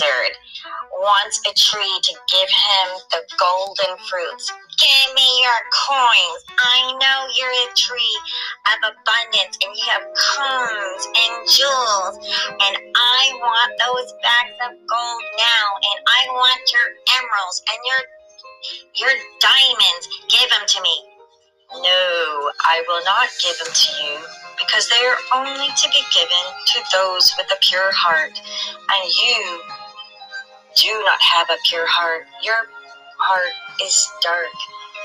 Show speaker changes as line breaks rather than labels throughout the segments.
wizard, wants a tree to give him the golden fruits. Give me your coins. I know you're a tree of abundance and you have coins and jewels. And I want those bags of gold now. And I want your emeralds and your your diamonds. Give them to me. No, I will not give them to you because they are only to be given to those with a pure heart. And you do not have a pure heart. Your heart is dark.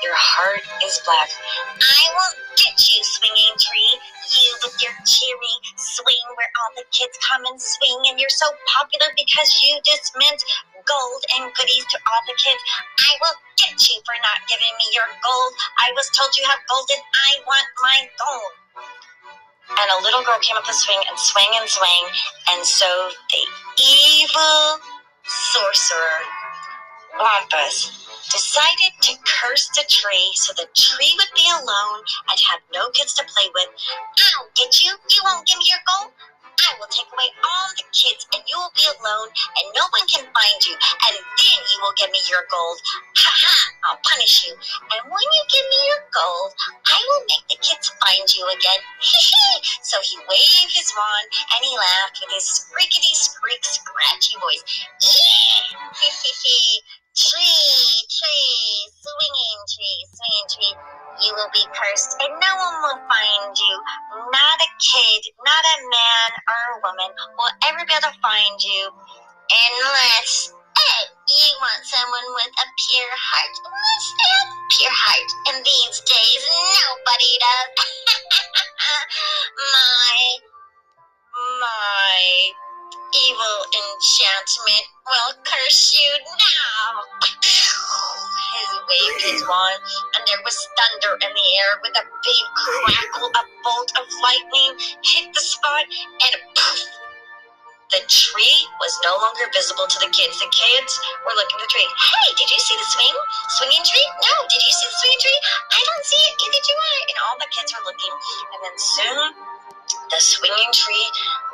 Your heart is black. I won't get you, swinging tree. You with your cheery swing where all the kids come and swing, and you're so popular because you just meant gold and goodies to all the kids. I will get you for not giving me your gold. I was told you have gold, and I want my gold. And a little girl came up the swing and swing and swing, and so the evil sorcerer Wampus decided to curse the tree so the tree would be alone and have no kids to play with. I'll get you. You won't give me your gold. I will take away all the kids and you will be alone and no one can find you. And will give me your gold. Ha ha! I'll punish you. And when you give me your gold, I will make the kids find you again. so he waved his wand and he laughed with his squeakity squeak scratchy voice. Yeah! my, my evil enchantment will curse you now. He waved his wand, and there was thunder in the air with a big crackle. A bolt of lightning hit the spot, and poof, the tree was no longer visible to the kids. The kids were looking at the tree. Hey, did you see the swing? Swinging tree? No, did you see the swinging tree? I don't see it. Either do I. And all the kids were looking. And then soon the swinging tree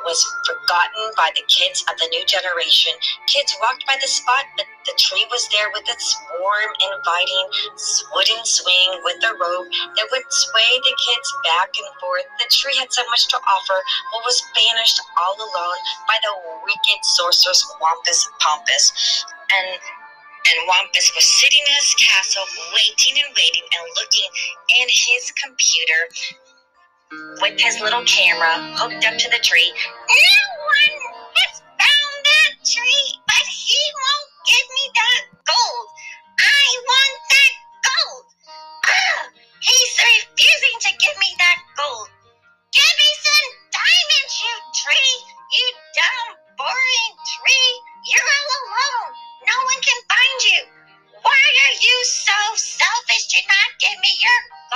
was forgotten by the kids of the new generation. Kids walked by the spot, but the tree was there with its warm, inviting wooden swing with a rope that would sway the kids back and forth. The tree had so much to offer, but was banished all alone by the wicked sorceress Wampus Pompous. And and Wampus was sitting in his castle, waiting and waiting and looking in his computer with his little camera hooked up to the tree. No one has found that tree, but he won't give me that gold.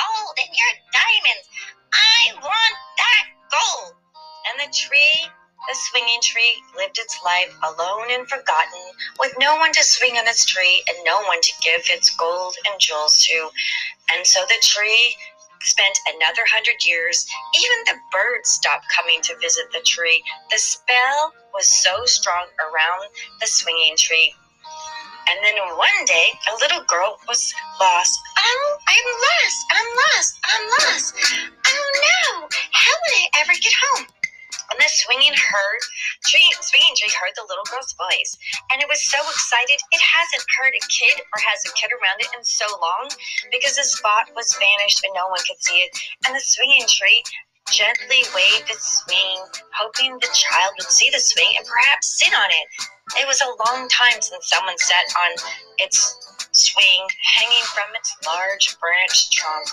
Gold and your diamonds? I want that gold. And the tree, the swinging tree, lived its life alone and forgotten, with no one to swing on its tree and no one to give its gold and jewels to. And so the tree spent another hundred years. Even the birds stopped coming to visit the tree. The spell was so strong around the swinging tree and then one day, a little girl was lost. Oh, I'm lost. I'm lost. I'm lost. Oh no. How will I ever get home? And the swinging herd, tree, swinging tree heard the little girl's voice, and it was so excited. It hasn't heard a kid or has a kid around it in so long because the spot was vanished and no one could see it. And the swinging tree gently waved its swing, hoping the child would see the swing and perhaps sit on it. It was a long time since someone sat on its swing hanging from its large branch trunk.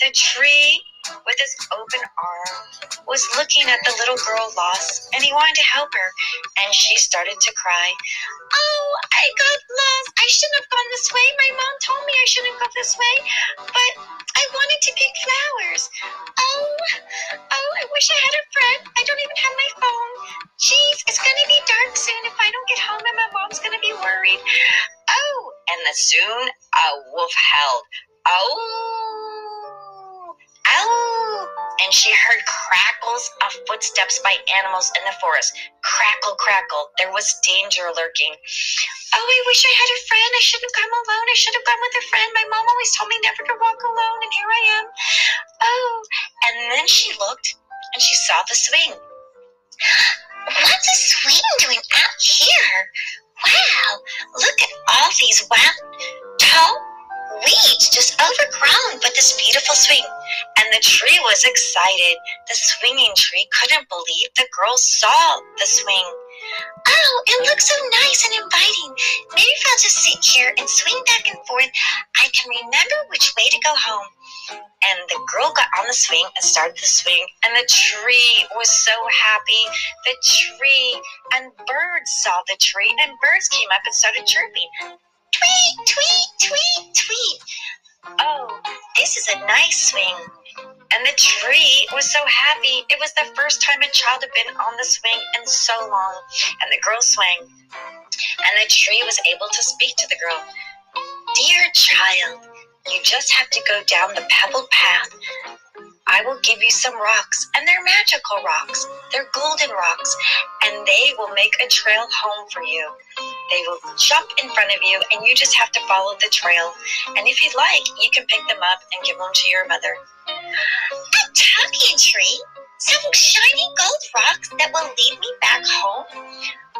The tree, with its open arm, was looking at the little girl lost, and he wanted to help her, and she started to cry. Oh, I got lost. I shouldn't have gone this way. My mom told me I shouldn't go this way, but I wanted to pick flowers. Oh, oh, I wish I had a friend. I don't even have my phone. Jeez, it's gonna be dark soon if I don't get home and my mom's gonna be worried. Oh, and then soon a wolf howled. Oh, and she heard crackles of footsteps by animals in the forest. Crackle, crackle. There was danger lurking. Oh, I wish I had a friend. I shouldn't come alone. I should have gone with a friend. My mom always told me never to walk alone, and here I am. Oh, and then she looked and she saw the swing. What's a swing doing out here? Wow, look at all these wild, tall weeds just overgrown with this beautiful swing. And the tree was excited. The swinging tree couldn't believe the girl saw the swing. Oh, it looks so nice and inviting. Maybe if I'll just sit here and swing back and forth, I can remember which way to go home. And the girl got on the swing and started to swing, and the tree was so happy. The tree and birds saw the tree, and birds came up and started chirping. Tweet, tweet, a nice swing. And the tree was so happy. It was the first time a child had been on the swing in so long. And the girl swang. And the tree was able to speak to the girl. Dear child, you just have to go down the pebbled path. I will give you some rocks, and they're magical rocks. They're golden rocks, and they will make a trail home for you. They will jump in front of you, and you just have to follow the trail. And if you'd like, you can pick them up and give them to your mother. A talking tree? Some shiny gold rocks that will lead me back home?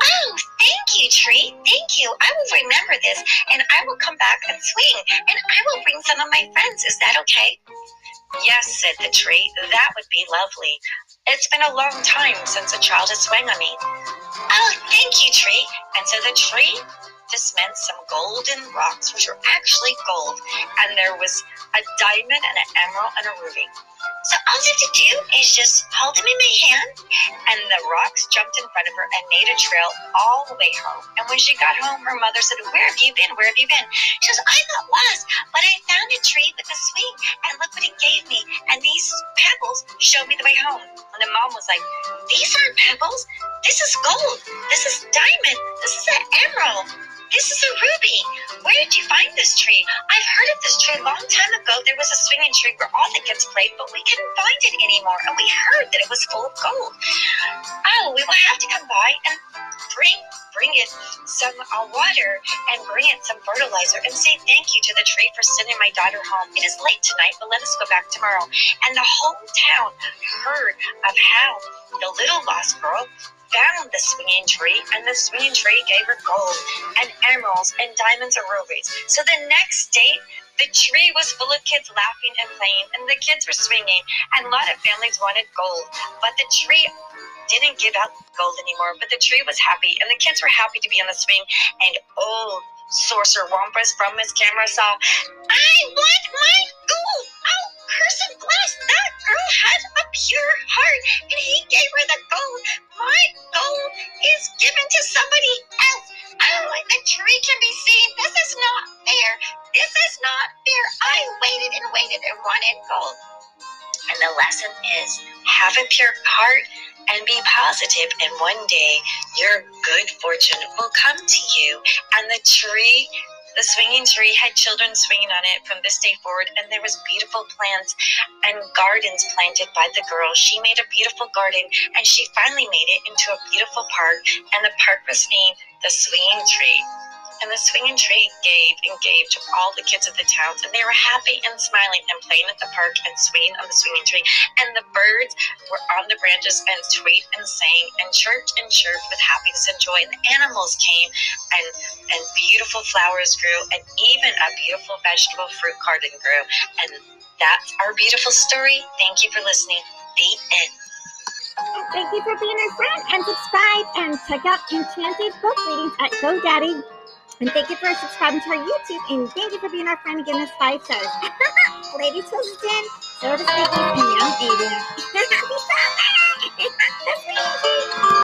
Oh, thank you, tree. Thank you. I will remember this, and I will come back and swing, and I will bring some of my friends. Is that okay? Yes, said the tree. That would be lovely. It's been a long time since a child has swung on me. Thank you, tree. And so the tree just meant some golden rocks, which were actually gold. And there was a diamond and an emerald and a ruby. So all you have to do is just hold them in my hand, and the rocks jumped in front of her and made a trail all the way home. And when she got home, her mother said, Where have you been? Where have you been? She goes, I got lost, but I found a tree with a swing, and look what it gave me. And these pebbles showed me the way home. And the mom was like, These aren't pebbles. This is gold. This is diamond. This is an emerald. This is a ruby. Where did you find this tree? I've heard of this tree a long time ago. There was a swinging tree where all the kids played, but we couldn't find it anymore. And we heard that it was full of gold. Oh, we will have to come by and bring bring it some uh, water and bring it some fertilizer and say thank you to the tree for sending my daughter home. It is late tonight, but let us go back tomorrow. And the whole town heard of how the little lost girl found the swinging tree, and the swinging tree gave her gold and emeralds and diamonds and rubies. So the next day, the tree was full of kids laughing and playing, and the kids were swinging, and a lot of families wanted gold. But the tree didn't give out gold anymore, but the tree was happy, and the kids were happy to be on the swing. And old Sorcerer Wampus from his camera saw, I want my gold! Oh, curse and! That girl has a pure heart, and he gave her the gold. My gold is given to somebody. Oh, the tree can be seen. This is not fair. This is not fair. I waited and waited and wanted gold. And the lesson is have a pure heart and be positive, and one day your good fortune will come to you. And the tree, the swinging tree, had children swinging on it from this day forward, and there was beautiful plants and gardens planted by the girl. She made a beautiful garden, and she finally made it into a beautiful park, and the park was named the Swinging Tree. And the swinging tree gave and gave to all the kids of the towns, and they were happy and smiling and playing at the park and swinging on the swinging tree. And the birds were on the branches and tweet and sang and chirped and chirped with happiness and joy. And the animals came, and and beautiful flowers grew, and even a beautiful vegetable fruit garden grew. And that's our beautiful story. Thank you for listening. The end.
Thank you for being our friend and subscribe and check out Enchanted Book Readings at GoDaddy and thank you for subscribing to our YouTube. And thank you for being our friend and giving us five stars. Lady Twiston, Soda Sticky, and Young Aiden.